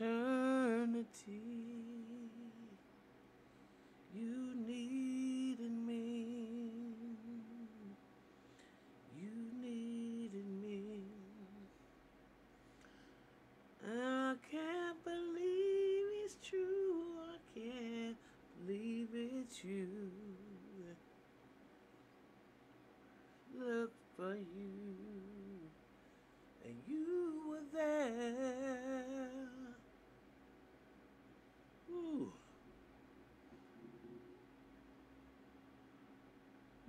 eternity. You needed me. You needed me. I can't believe it's true. I can't believe it's you. Look for you, and you were there. Ooh.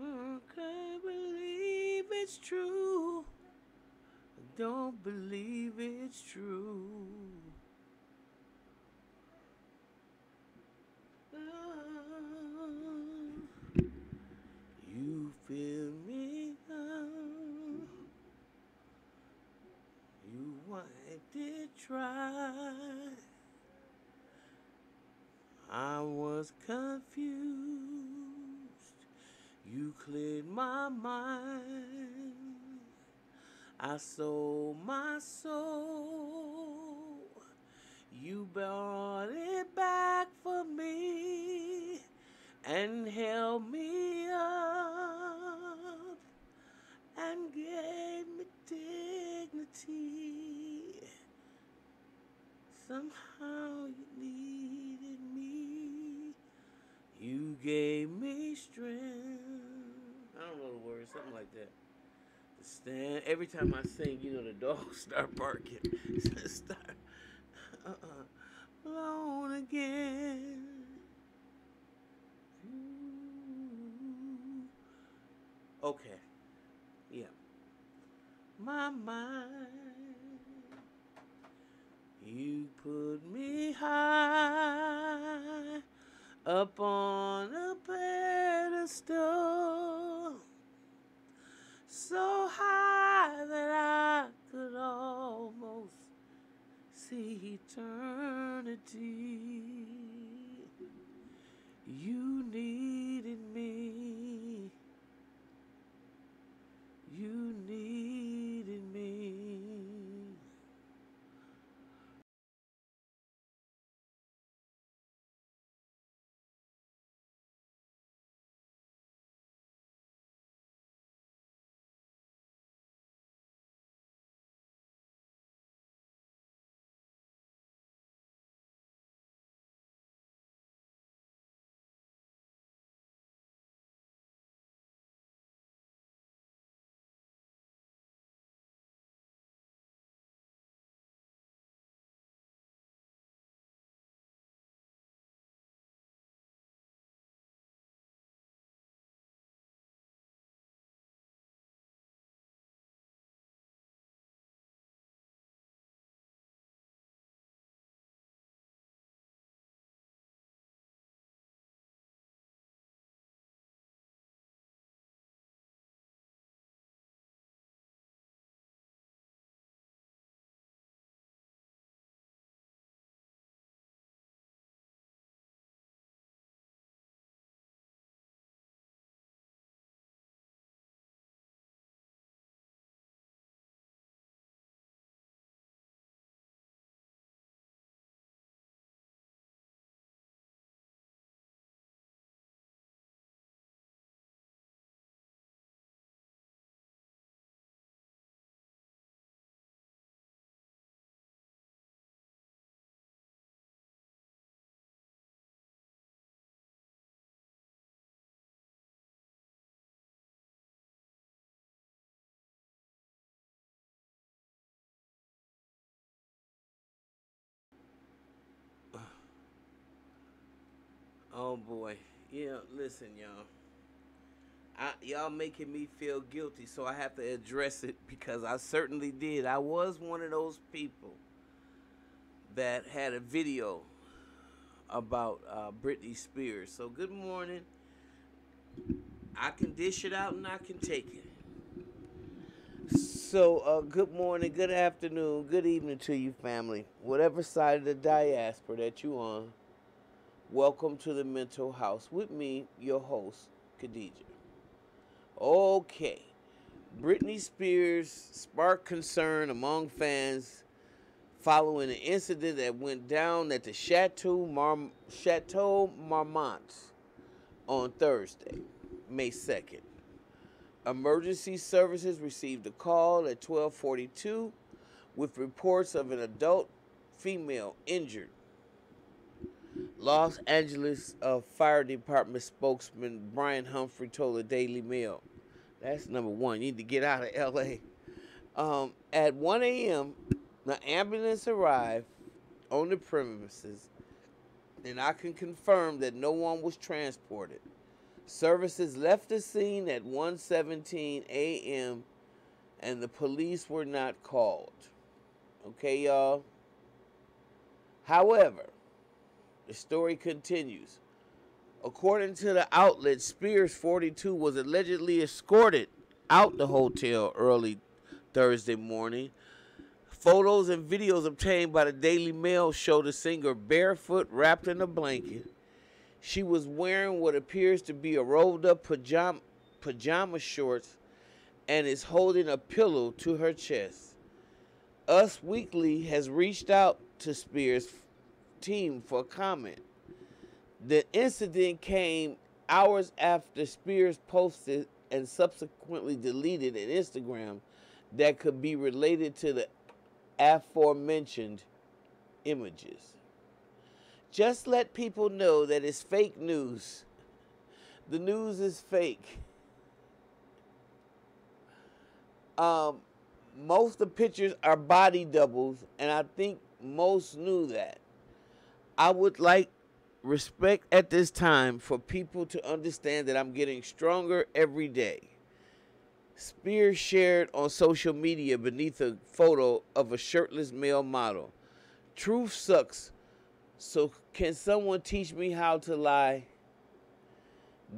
I can't believe it's true. I don't believe it's true. Ah, you fill me up. You wiped it dry. I was confused. You cleared my mind. I sold my soul. You brought it back for me and held me up and gave me dignity. Somehow you needed me. You gave me strength. I don't know the words, something like that. Stand. Every time I sing, you know, the dogs start barking. start. Uh-uh. Alone again. Okay. Yeah. My mind. You put me high up on a pedestal, so high that I could almost see eternity. Oh boy. Yeah, listen, y'all. I, y'all making me feel guilty, so I have to address it because I certainly did. I was one of those people that had a video about uh, Britney Spears. So good morning. I can dish it out and I can take it. So uh, good morning, good afternoon, good evening to you, family. Whatever side of the diaspora that you on, welcome to the Mental House with me, your host, Khadijah. Okay, Britney Spears sparked concern among fans following an incident that went down at the Chateau, Mar- Chateau Marmont on Thursday, May 2nd. Emergency services received a call at 1242 with reports of an adult female injured. Los Angeles uh, Fire Department spokesman Brian Humphrey told the Daily Mail. That's number one. You need to get out of LA. Um, at 1 a.m., the ambulance arrived on the premises, and I can confirm that no one was transported. Services left the scene at 1:17 a.m. and the police were not called. Okay, y'all. However, the story continues. According to the outlet, Spears 42 was allegedly escorted out the hotel early Thursday morning. Photos and videos obtained by the Daily Mail show the singer barefoot wrapped in a blanket she was wearing what appears to be a rolled up pajama, pajama shorts and is holding a pillow to her chest. Us Weekly has reached out to Spears' team for comment. The incident came hours after Spears posted and subsequently deleted an Instagram that could be related to the aforementioned images. Just let people know that it's fake news. The news is fake. Um, most of the pictures are body doubles, and I think most knew that. I would like respect at this time for people to understand that I'm getting stronger every day. Spears shared on social media beneath a photo of a shirtless male model. Truth sucks so, can someone teach me how to lie?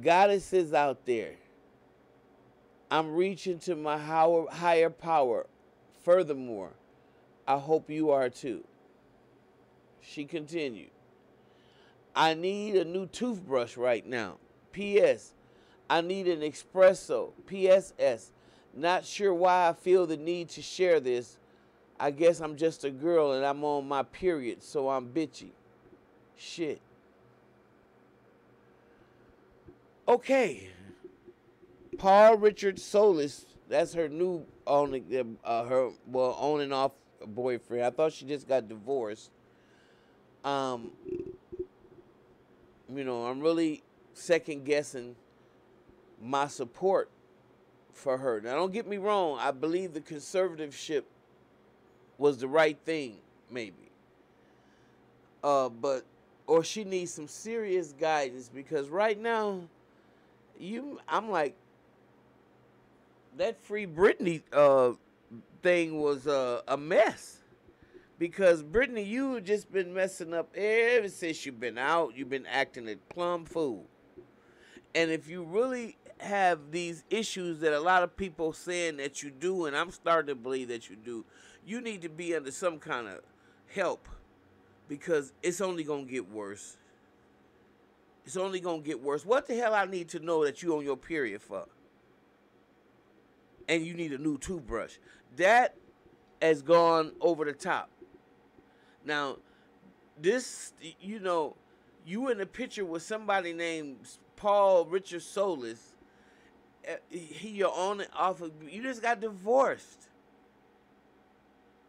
Goddesses out there, I'm reaching to my higher power. Furthermore, I hope you are too. She continued, I need a new toothbrush right now. P.S. I need an espresso. P.S.S. Not sure why I feel the need to share this. I guess I'm just a girl and I'm on my period, so I'm bitchy shit. Okay. Paul Richard Soliz, that's her new owning uh, her well on and off boyfriend. I thought she just got divorced. Um you know, I'm really second guessing my support for her. Now don't get me wrong, I believe the conservativeship was the right thing, maybe. Uh, but or she needs some serious guidance because right now, you I'm like that free Britney uh, thing was uh, a mess because Britney, you just been messing up ever since you've been out. You've been acting a plum fool, and if you really have these issues that a lot of people saying that you do, and I'm starting to believe that you do, you need to be under some kind of help because it's only gonna get worse. It's only gonna get worse. What the hell I need to know that you on your period for? And you need a new toothbrush. That has gone over the top. Now, this you know, you in a picture with somebody named Paul Richard Soliz. Eh, he you're on and off of you just got divorced.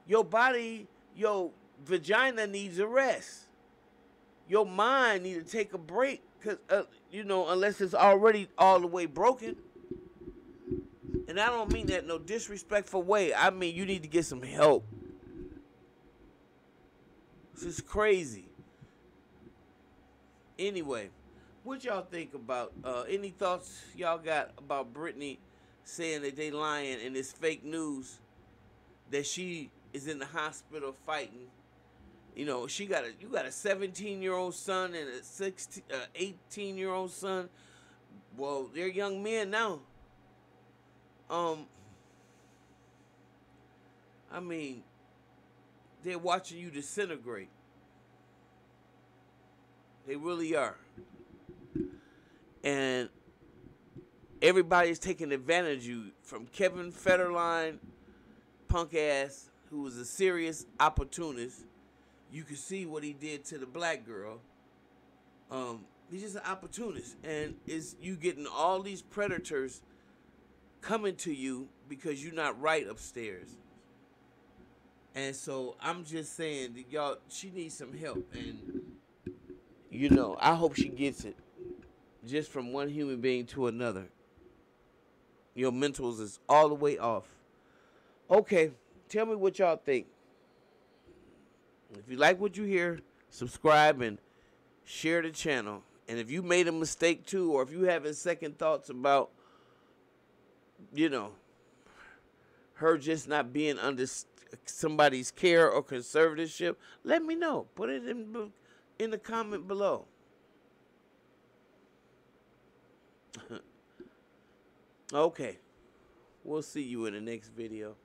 Your body, your vagina needs a rest. Your mind need to take a break, cause uh, you know unless it's already all the way broken. And I don't mean that no disrespectful way. I mean you need to get some help. This is crazy. Anyway, what y'all think about? Uh, any thoughts y'all got about Britney saying that they lying and it's fake news that she is in the hospital fighting? You know, she got a you got a 17 year old son and a 16, uh, 18 year old son. Well, they're young men now. Um, I mean, they're watching you disintegrate. They really are. And everybody's taking advantage of you from Kevin Federline, punk ass, who was a serious opportunist. You can see what he did to the black girl. Um, he's just an opportunist, and is you getting all these predators coming to you because you're not right upstairs. And so I'm just saying that y'all, she needs some help, and you know, I hope she gets it, just from one human being to another. Your mentals is all the way off. Okay, tell me what y'all think. If you like what you hear, subscribe and share the channel. And if you made a mistake too, or if you having second thoughts about, you know, her just not being under somebody's care or conservatorship, let me know. Put it in in the comment below. okay. We'll see you in the next video.